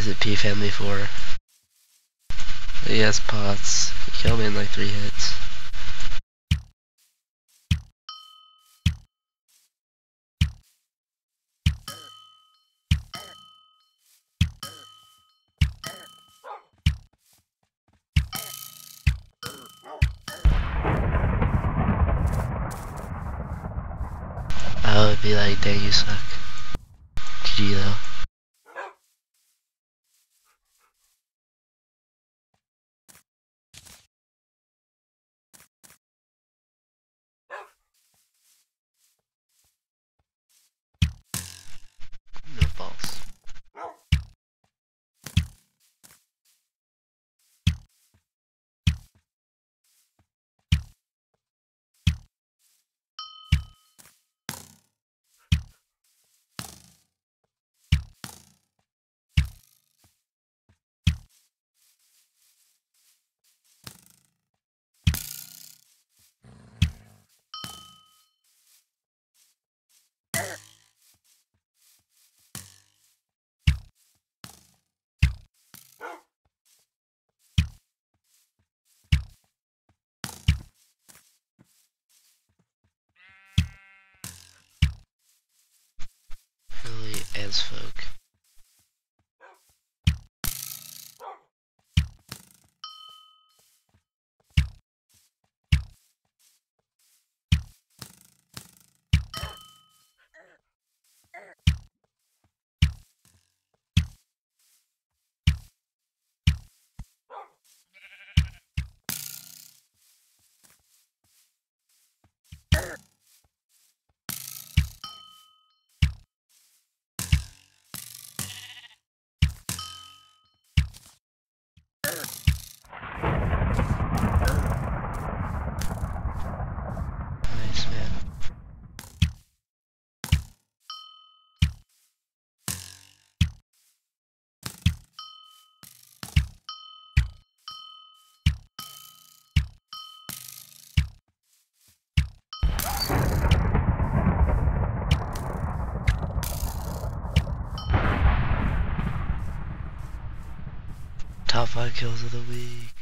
Is it P Family 4? Yes, Pots. He killed me in like three hits. I would be like, dang, you suck. GG though. No balls. Top 5 kills of the week.